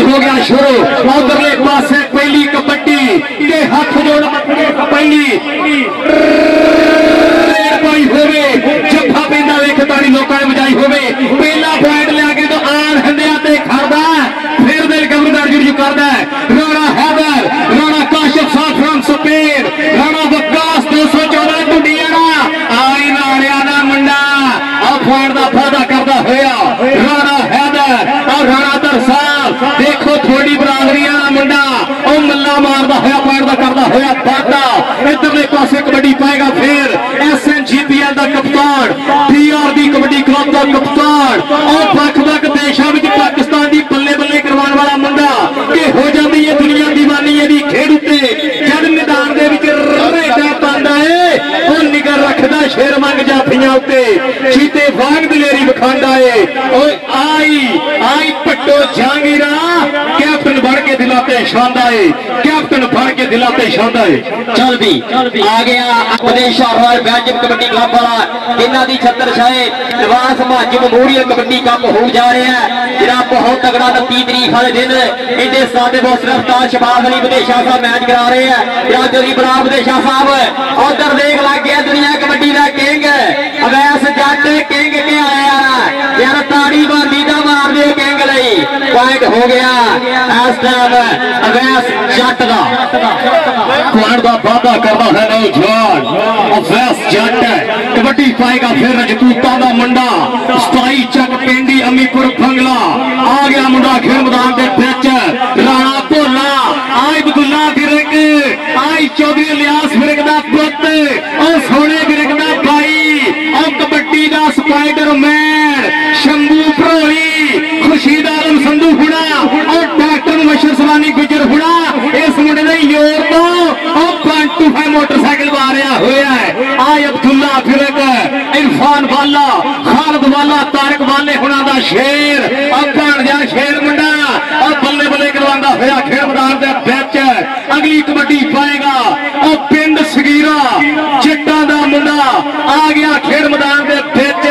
हो गया शुरू मौदरले पास है पहली कबड्डी के हाथ जोड़ पहली पाई होवे वे खिताड़ी लोगों ने बजाई होवे पहला पॉइंट लिया के तो आन हंडिया ते खड़दा फिर दिल गमदार जुड़ चुका है ਉਹ ਮੱਲਾ ਮਾਰਦਾ ਹੋਇਆ ਪੁਆਇੰਟ ਦਾ ਕਰਦਾ ਹੋਇਆ ਫਾਇਦਾ ਇਧਰਲੇ ਪਾਸੇ ਕਬੱਡੀ ਪਾਏਗਾ ਫਿਰ ਐਸਐਨਜੀਪੀਐਲ ਦਾ ਕਪਤਾਨ ਪੀਆਰ ਦੀ ਕਬੱਡੀ ਕਲੱਬ ਦਾ ਕਪਤਾਨ ਉਹ ਵੱਖ-ਵੱਖ ਦੇਸ਼ਾਂ ਵਿੱਚ ਸ਼ੇਰ ਮੰਗ ਜਾਫੀਆਂ ਉੱਤੇ ਚੀਤੇ ਵਾਂਗ ਦਲੇਰੀ ਵਿਖਾਉਂਦਾ ਏ ਓਏ ਆਈ ਆਈ ਪੱਟੋ ਜਹਾਂਗੀਰਾ ਕੈਪਟਨ ਬਣ ਕੇ ਦਿਲਾਂ ਤੇ ਛਾਂਦਾ ਏ ਕੈਪਟਨ ਬਣ ਕੇ ਦਿਲਾਂ ਤੇ ਛਾਂਦਾ ਏ ਚੱਲ ਵੀ ਆ ਗਿਆ ਵਿਦੇਸ਼ਾ ਰੋਇਲ ਬੈਂਜਮ ਕਬੱਡੀ ਕਲੱਬ ਵਾਲਾ ਇਹਨਾਂ ਦੀ ਛੱਤਰ ਛਾਏ ਨਿਵਾਸ ਮਾਝੀ ਮੈਮੋਰੀਅਲ ਕਬੱਡੀ ਕੱਪ ਹੋ ਜਾ ਰਿਹਾ ਹੈ ਜਿਹੜਾ ਬਹੁਤ ਤਗੜਾ 29 ਤਰੀਕ ਵਾਲੇ ਦਿਨ ਇਹਦੇ ਸਾਡੇ ਬੋਸ ਰਫਤਾਰ ਸ਼ਬਾਜ਼ ਅਲੀ ਵਿਦੇਸ਼ਾ ਸਾਹਿਬ ਮੈਚ ਕਰਾ ਰਹੇ ਆ ਰਾਜੋ ਦੀ ਬਰਾਬ ਵਿਦੇਸ਼ਾ ਸਾਹਿਬ ਉਧਰ ਦੇਖ ਲੱਗ ਗਿਆ ਦੁਨੀਆ ਕਬੱਡੀ ਦਾ ਕਿੰਗ ਅਵੈਸ ਜੱਟ ਕਿੰਗ ਕੇ ਆਇਆ ਯਾਰ ਤਾੜੀ ਬਾਂਦੀ ਦਾ ਮਾਰਦੇ ਕਿੰਗ ਲਈ ਪੁਆਇੰਟ ਹੋ ਗਿਆ ਇਸ ਟਾਈਮ ਅਵੈਸ ਜੱਟ ਦਾ ਕੁਆਰ ਦਾ ਵਾਅਦਾ ਕਰਦਾ ਹੈ ਨੌਜਵਾਨ ਅਫੈਸ ਜੱਟ ਹੈ ਕਬੱਡੀ ਪਾਏਗਾ ਫਿਰ ਰਜਪੂਤਾਂ ਦਾ ਮੁੰਡਾ 27 ਚੱਕ ਪਿੰਡੀ बंगला। आ गया मुंडा खेल मैदान के बिच राणा भोला आए बदुला बिरक आई चौधरी लियास बिरक का पुत। और सोने बिरक का भाई। और कबड्डी का स्पाइडर मैन शंभू भरोली आलम और डॉक्टर मशर सवानी गुजर हुआ इस मुंडे ने योर तो और मोटरसाइकिल मारिया होया है। अब्दुल्ला फिरक इरफान बाला मौला तारक वाले हुना का शेर। और भाण शेर मुंडा और बल्ले बल्ले करवा होया खेल मैदान के बिच। अगली कबड्डी पाएगा। और पिंड सगीरा, चिट्टा का मुंडा आ गया खेल मैदान के बिच।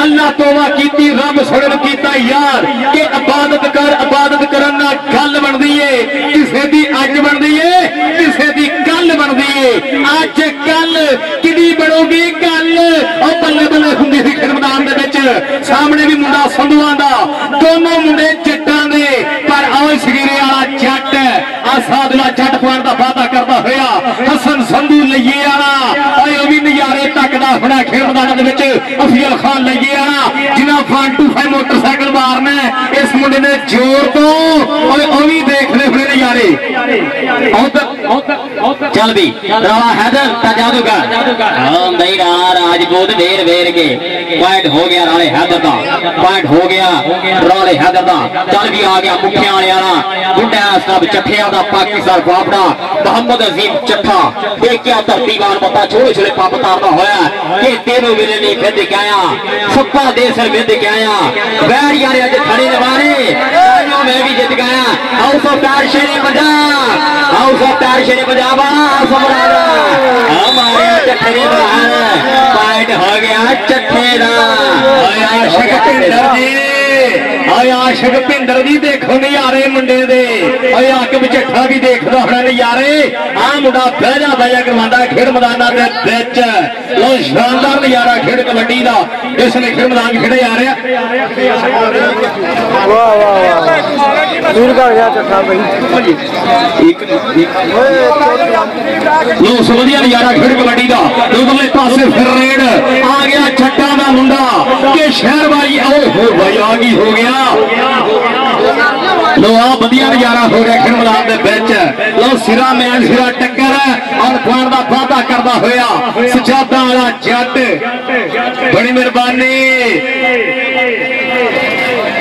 अल्लाह तोबा की रब सुरम किया यार, के इबादत कर इबादत कर गल बन दी है किसी की अज बन दी है किसी की कल बन दी है अच कल ਸਾਹਮਣੇ ਵੀ ਮੁੰਡਾ ਸੰਧੂਆਂ ਦਾ ਦੋਨੋਂ ਮੁੰਡੇ ਜੱਟਾਂ ਦੇ ਪਰ ਆਓ ਸਗੀਰੇ ਵਾਲਾ ਜੱਟ ਆ ਸਾਧਲਾ ਜੱਟ ਪਾਣ ਦਾ ਵਾਅਦਾ ਕਰਦਾ ਹੋਇਆ ਹਸਨ ਸੰਧੂ ਲਈਏ ਵਾਲਾ ਓਏ ਉਹ ਵੀ ਨਜ਼ਾਰੇ ਤੱਕਦਾ ਹੁਣਾ ਖੇਡ ਮੈਦਾਨ ਦੇ ਵਿੱਚ ਅਫੀਲ ਖਾਨ ਲਈਏ ਵਾਲਾ ਜਿਨ੍ਹਾਂ 125 ਮੋਟਰਸਾਈਕਲ ਮਾਰਨਾ ਹੈ, ਇਸ ਮੁੰਡੇ ਦੇ ਜ਼ੋਰ ਤੋਂ ਓਏ ਉਹ ਵੀ ਦੇਖਦੇ ਹੋਏ यारे चल भी रवा हैदर का जादूगर राजपूत वेर वेर के पॉइंट हो गया राणे हैदर का पॉइंट हो गया राणे हैदर का चल भी आ गया मुखिया आने सब का पाकिस्तान मोहम्मद अजीम चठा ये धरती बार पता छोड़े छोड़े पाप तारदा होया के वेले नहीं फिर दिखाया सप्पा देसर में दिखाया खड़े नाम है भी जित गया। हाउस ऑफ़ प्यार शेरे पंजाब हाउस ऑफ़ तार शेर पंजाब हमारे चठे ਹਮਾਰੇ ਚੱਠੇ ਦੇ ਬਾਹਰ ਪਾਇਟ ਹੋ ਗਿਆ ਚੱਠੇ ਦਾ ਓਏ ਆਸ਼ਿਕ ਭਿੰਦਰ ਜੀ ਓਏ ਆਸ਼ਿਕ ਭਿੰਦਰ ਜੀ ਦੇਖੋ ਨਜ਼ਾਰੇ ਮੁੰਡੇ ਦੇ ਓਏ ਅੱਗ ਵਿਚੱਠਾ ਵੀ ਦੇਖਦਾ ਹੋਣਾ ਨਜ਼ਾਰੇ ਆ ਮੁੰਡਾ ਬਹਿ ਜਾ ਬਹਿ ਜਾ ਕਰਵਾਉਂਦਾ ਖੇਡ ਮੈਦਾਨਾਂ ਦੇ ਵਿੱਚ ਲੋ ਸ਼ਾਨਦਾਰ ਨਜ਼ਾਰਾ ਖੇਡ ਕਬੱਡੀ ਦਾ ਇਸ ਨੇ ਖੇਡ ਮੈਦਾਨ 'ਚ ਖੇਡਿਆ ਜਾ ਰਿਹਾ ਵਾਹ ਵਾਹ ਵਾਹ ਵੀਰ ਕਰ ਗਿਆ ਚੱਠਾ ਬਈ ਇੱਕ ਲੋ ਸੋ ਵਧੀਆ ਨਜ਼ਾਰਾ ਖੇਡ ਕਬੱਡੀ ਦਾ ਉਧਰਲੇ ਪਾਸੇ ਫਿਰ ਰੇਡ ਆ ਗਿਆ ਛੱਟਾਂ ਦਾ ਮੁੰਡਾ ਕਿ ਸ਼ਹਿਰ ਵਾਲੀ ਓਏ ਹੋ ਭਾਈ ਆ ਕੀ ਹੋ ਗਿਆ ਲੋ ਆ ਵਧੀਆ ਨਜ਼ਾਰਾ ਹੋ ਗਿਆ ਖੇਡ ਮੈਦਾਨ ਦੇ ਵਿੱਚ ਲੋ ਸਿਰਾ ਮੈਨ ਸਿਰਾ ਟੱਕਰ ਔਰ ਪੁਆਇੰਟ ਦਾ ਵਾਅਦਾ ਕਰਦਾ ਹੋਇਆ ਸਜਾਦਾ ਵਾਲਾ ਜੱਟ ਬੜੀ ਮਿਹਰਬਾਨੀ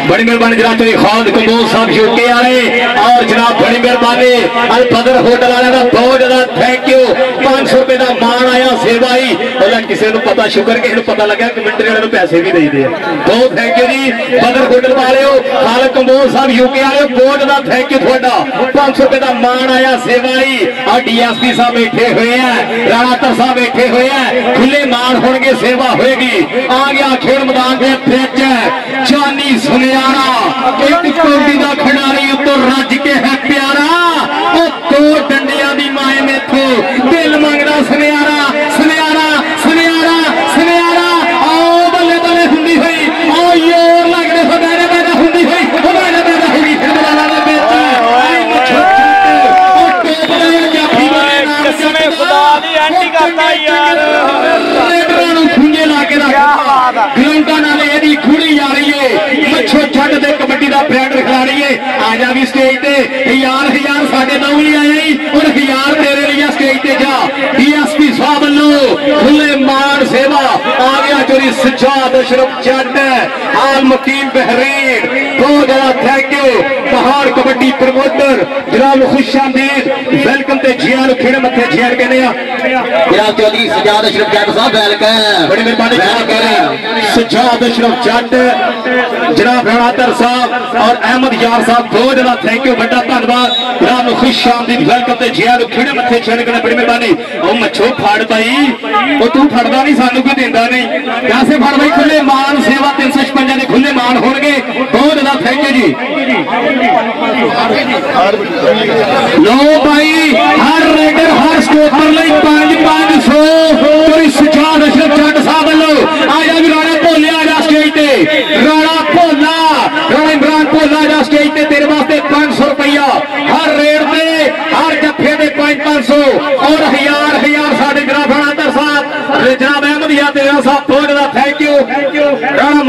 बड़ी मेहरबानी जनाब तुम्हें खान कपूर साहब यूके आए। और जनाब बड़ी मेहरबानी अल पदर होटल आया का बहुत ज़्यादा थैंक यू पाँच सौ रुपए का मान आया सेवा ही बोला किसी को पता, शुक्र किसी को पता लगे कि कमेंटरी वाले पैसे भी नहीं दे। बहुत थैंक यू जी। पदर होटल वाले हो खान कपूर साहब यूके आए, बहुत ज़्यादा थैंक यू थोड़ा पाँच सौ रुपए का मान आया सेवा ही और डीएसपी साहब बैठे हुए हैं, राणातर साहब बैठे हुए हैं। खुले मान होने सेवा होगी आ गया खेल मैदान के चांदी सुनिया हरियाणा एक कबड्डी का खिडारी तो रज के है प्यारा। दो डंडिया की माए मेथो। दिल मंगना सुनियारा। सुनिया ਗਿਆ ਚੋਰੀ ਸਜਾਦ ਅਸ਼ਰਫ ਜੱਟ ਆਲ ਮਕੀਮ ਬਹਿਰੀਨ ਬਹੁਤ ਜ਼ਿਆਦਾ ਥੈਂਕ ਯੂ ਪਹਾੜ ਕਬੱਡੀ ਪ੍ਰਮੋਟਰ ਜਨਾਬ ਖੁਸ਼ਾਮਦੀਦ ਵੈਲਕਮ ਤੇ ਜੀਆਂ ਨੂੰ ਖੇਡ ਮੱਥੇ ਜੀਆਂ ਕਹਿੰਦੇ ਆ ਜਨਾਬ ਚੌਧਰੀ ਸਜਾਦ ਅਸ਼ਰਫ ਜੱਟ ਸਾਹਿਬ ਵੈਲਕਮ ਬੜੀ ਮਿਹਰਬਾਨੀ ਜਨਾਬ ਕਹ ਰਹੇ हैं सजाद अशरफ जट जनाब राणातर साहब और अहमद यार साहब बहुत ज्यादा थैंक यू बड़ा धन्यवाद जनाब खुश आमदीद वेलकम ते जिया नु खिड़े मथे छेड़ करने बड़ी मेहरबानी ओ मच्छो फाड़ भाई ओ तू फड़दा नहीं सानू कोई देंदा नहीं से मान भाई, खुले मान, सेवा तीन सौ छपंजा के खुले मान हो गए बहुत ज़्यादा थैंक यू जी। लो भाई, हर रेडर, हर स्टोपर लाइन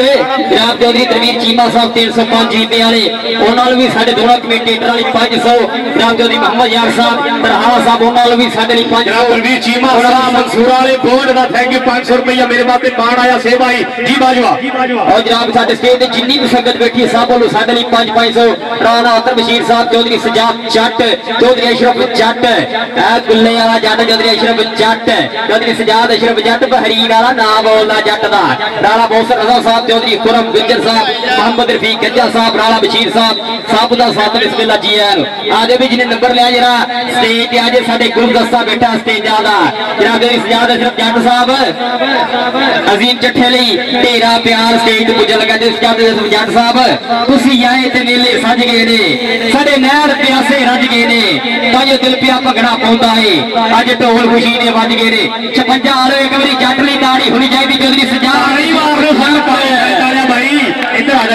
ਲੈ ਜਨਾਬ ਚੌਧਰੀ ਤਨਵੀਰ ਚੀਮਾ ਸਾਹਿਬ 305 ਜੀਤੇ ਵਾਲੇ ਉਹਨਾਂ ਨਾਲ ਵੀ ਸਾਡੇ ਦੋਨਾਂ ਕਮੇਟੇਟਰ ਵਾਲੀ 500 ਜਨਾਬ ਚੌਧਰੀ ਮੁਹੰਮਦ ਯਾਰ ਸਾਹਿਬ ਤਰਹਾਵਾ ਸਾਹਿਬ ਉਹਨਾਂ ਨਾਲ ਵੀ ਸਾਡੇ ਲਈ 500 ਜਨਾਬ ਬਲਵੀਰ ਚੀਮਾ ਸਾਹਿਬ ਮਨਸੂਰ ਵਾਲੇ ਬਹੁਤ ਦਾ ਥੈਂਕ ਯੂ 500 ਰੁਪਇਆ ਮੇਰੇ ਵਾਸਤੇ ਮਾਣ ਆਇਆ ਸੇਵਾ ਹੀ ਜੀ ਬਾਜਵਾ ਔਰ ਜਨਾਬ ਸਾਡੇ ਸਟੇਜ ਤੇ ਜਿੰਨੀ ਵੀ ਸੰਗਤ ਬੈਠੀ ਹੈ ਸਭ ਵੱਲੋਂ ਸਾਡੇ ਲਈ 5 500 ਰਾਣਾ ਅਤਰ ਬਸ਼ੀਰ ਸਾਹਿਬ ਚੌਧਰੀ ਸਜਾਦ ਜੱਟ ਚੌਧਰੀ ਅਸ਼ਰਫ ਜੱਟ ਇਹ ਗੁੱਲੇ ਵਾਲਾ ਜੱਟ ਚੌਧਰੀ ਅਸ਼ਰਫ ਜੱਟ ਚੌਧਰੀ ਸਜਾਦ ਅਸ਼ਰਫ ਜੱਟ ਬਹਰੀਨ ਵਾਲਾ ਨਾਮ ਬੋਲਦਾ ਜੱਟ ਦਾ ਰਾਣਾ ਬੋਸਰ ਰਜ਼ਾ ਸਾਹਿਬ ਚੌਧਰੀ ਖੁਰਮ ਗੁੱਜਰ ਸਾਹਿਬ ਮੁਹੰਮਦ ਰਫੀਕ ਗੱਜਾ ਸਾਹਿਬ ਰਾਣਾ ਬਸ਼ੀਰ ਸਾਹਿਬ ਸਭ ਦਾ ਸਾਥ ਬਿਸਮਿਲ੍ਲਾ ਜੀ ਆਨ ਆਜੇ ਵੀ ਜਿਹਨੇ ਨੰਬਰ ਲਿਆ ਜਰਾ ਸਟੇਜ ਤੇ ਆਜੇ ਸਾਡੇ ਗੁਲਦਸਤਾ ਬੈਠਾ ਸਟੇਜਾਂ ਦਾ ਜਨਾਬ ਚੌਧਰੀ ਸਜਾਦ ਅਸ਼ਰਫ ਜੱਟ ਸਾਹਿਬ ਅਜ਼ੀਮ ਚੱਠੇ ਲਈ ਢੇਰਾ ਪਿਆਰ ਸਟੇਜ ਤੇ ਪੁੱਜਣ ਲੱਗਾ ਜਿਸ ਜੱਟ ਦੇ ਜੱਟ ਸਾਹਿਬ ਤੁਸੀਂ ਆਏ ਤੇ ਮੇਲੇ ਸੱਜ ਗਏ ਨੇ ਸਾਡੇ ਨਹਿਰ ਪਿਆਸੇ ਰੱਜ ਗਏ ਨੇ ਤਾਂ ਜੋ ਦਿਲ ਪਿਆ ਭਗਣਾ ਪਾਉਂਦਾ ਏ ਅੱਜ ਢੋਲ ਖੁਸ਼ੀ ਦੇ ਵੱਜ ਗਏ ਨੇ 56 ਵਾਲੇ ਇੱਕ ਵਾਰੀ ਜੱਟ ਲਈ ਦਾੜੀ ਹੋਣੀ ਚਾਹੀਦੀ ਚੌਧਰੀ ਸਜਾ ਤਾੜੀ ਮਾਰ ਲਓ ਸਾਨੂੰ ਪਾਇਆ भाई। इधर आ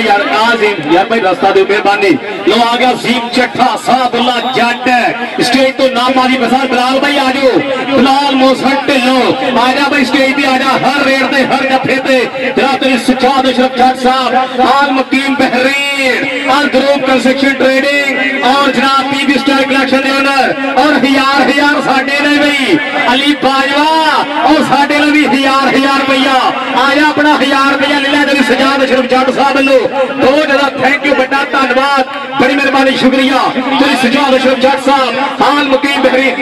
स्टार कलेक्शन और हज़ार हज़ार साडे ने भाई अली बाजवा ਰੁਪਈਆ ਆ ਜਾ ਆਪਣਾ ਹਜ਼ਾਰ ਰੁਪਈਆ ਲੈ ਲੈ ਤੇਰੀ ਸਜਾਦ ਅਸ਼ਰਫ ਜੱਟ ਸਾਹਿਬ ਵੱਲੋਂ ਬਹੁਤ ਜ਼ਿਆਦਾ ਥੈਂਕ ਯੂ ਵੱਡਾ ਧੰਨਵਾਦ ਬੜੀ ਮਿਹਰਬਾਨੀ ਸ਼ੁਕਰੀਆ ਤੇਰੀ ਸਜਾਦ ਅਸ਼ਰਫ ਜੱਟ ਸਾਹਿਬ ਹਾਲ ਮੁਕੀਮ ਬਹਿਰੀਨ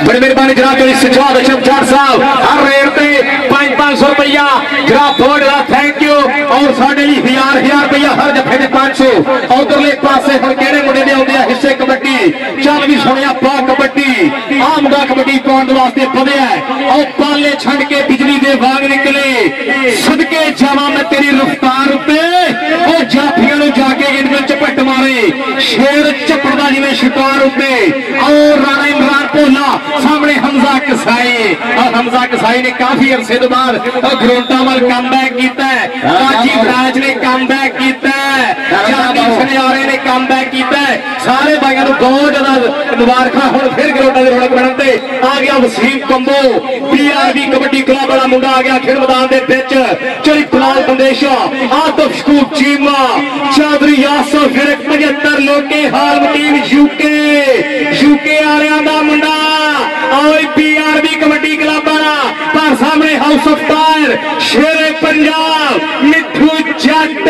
ਬੜੀ ਮਿਹਰਬਾਨੀ ਜਨਾਬ ਤੇਰੀ ਸਜਾਦ ਅਸ਼ਰਫ ਜੱਟ ਸਾਹਿਬ ਹਰ ਰੇਟ ਤੇ 5-500 ਰੁਪਈਆ ਜਨਾਬ ਬਹੁਤ ਜ਼ਿਆਦਾ ਥੈਂਕ ਯੂ ਔਰ ਸਾਡੇ ਲਈ ਹਜ਼ਾਰ ਹਜ਼ਾਰ ਰੁਪਈਆ ਹਰ ਜੱਫੇ ਦੇ 500 ਉਧਰਲੇ ਪਾਸੇ ਹੁਣ ਕਿਹੜੇ ਮੁੰਡੇ ਦੇ ਆਉਂਦੇ ਆ ਹਿੱਸੇ ਕਬੱਡੀ ਚੱਲ ਵੀ ਸੁਣਿਆ ਪਾ ਕਬੱਡੀ ਆਮਦਾ ਕਬੱਡੀ ਪਾਉਣ ਦੇ ਵਾਸਤੇ ਵਧਿਆ ਔਰ ਪਾਲੇ ਛੱਡ ਕੇ ਬਿਜਲੀ ਦੇ ਵਾਂਗ ਨਿਕਲੇ ਸਦਕੇ ਜਾਵਾਂ ਮੈਂ ਤੇਰੀ ਰਫ਼ਤਾਰ ਉੱਤੇ ਉਹ ਜਾਫੀਆਂ ਨੂੰ ਜਾ ਕੇ ਇਹਨਾਂ ਵਿੱਚ ਝਪਟ ਮਾਰੇ ਸ਼ੇਰ ਝਪੜਦਾ ਜਿਵੇਂ ਸ਼ਿਕਾਰ ਉੱਤੇ ਔਰ ਰਾਣਾ ਇਮਰਾਨ ਭੋਲਾ ਸਾਹਮਣੇ ਹਮਜ਼ਾ ਕਸਾਈ ਔਰ ਹਮਜ਼ਾ ਕਸਾਈ ਨੇ ਕਾਫੀ ਅਰਸੇ ਤੋਂ ਬਾਅਦ ਗਰੋਂਟਾ ਵੱਲ ਕਮਬੈਕ ਕੀਤਾ ਹੈ ਕਾਜੀ ਬਰਾਜ ਨੇ ਕਮਬੈਕ ਕੀਤਾ ਹੈ ਜਾਨੀ ਸੁਨਿਆਰੇ ਨੇ ਕਮਬੈਕ ਕੀਤਾ ਹੈ ਸਾਰੇ ਭਾਈਆਂ ਨੂੰ ਬਹੁਤ ਜ਼ਿਆਦਾ ਮੁਬਾਰਕਾਂ ਹੁਣ ਫਿਰ ਗਰਾਊਂਡਾਂ ਦੇ ਰੌਣਕ ਬਣਨ ਤੇ ਆ ਗਿਆ ਵਸੀਮ ਕੰਬੋ ਪੀਆਰਬੀ ਕਬੱਡੀ ਕਲੱਬ ਵਾਲਾ ਮੁੰਡਾ ਆ ਗਿਆ ਖੇਡ ਮੈਦਾਨ ਦੇ ਵਿੱਚ ਚਲੀ ਬਲਾਲ ਬੰਦੇਸ਼ਾ ਆਤਫ ਸ਼ਕੂਬ ਚੀਮਾ ਚੌਧਰੀ ਯਾਸਰ ਫਿਰ 75 ਲੋਕੇ ਹਾਲ ਟੀਮ ਯੂਕੇ ਯੂਕੇ ਵਾਲਿਆਂ ਦਾ ਮੁੰਡਾ ਔਰ ਪੀਆਰਬੀ ਕਬੱਡੀ ਕਲੱਬ ਵਾਲਾ ਪਰ ਸਾਹਮਣੇ house of tyre Shere Punjab Mitthu Jatt